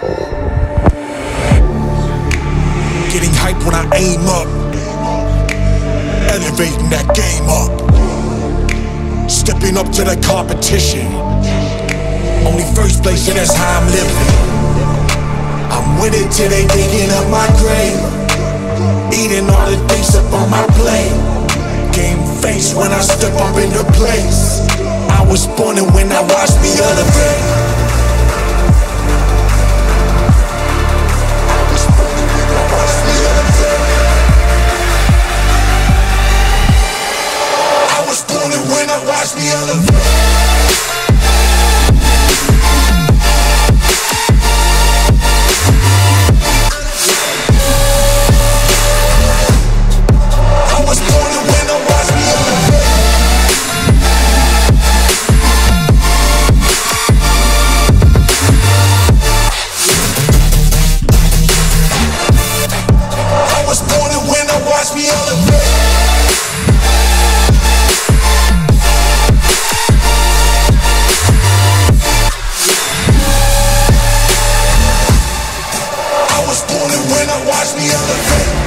Getting hype when I aim up. Elevating that game up. Stepping up to the competition. Only first place, and that's how I'm living. I'm with it till they digging up my grave. Eating all the things up on my plate. Game face when I step up into place. I was born and when I watched. when I watch me elevate when I watch me elevate